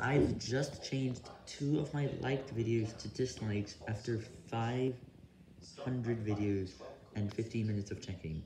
I've just changed two of my liked videos to dislikes after 500 videos and 15 minutes of checking.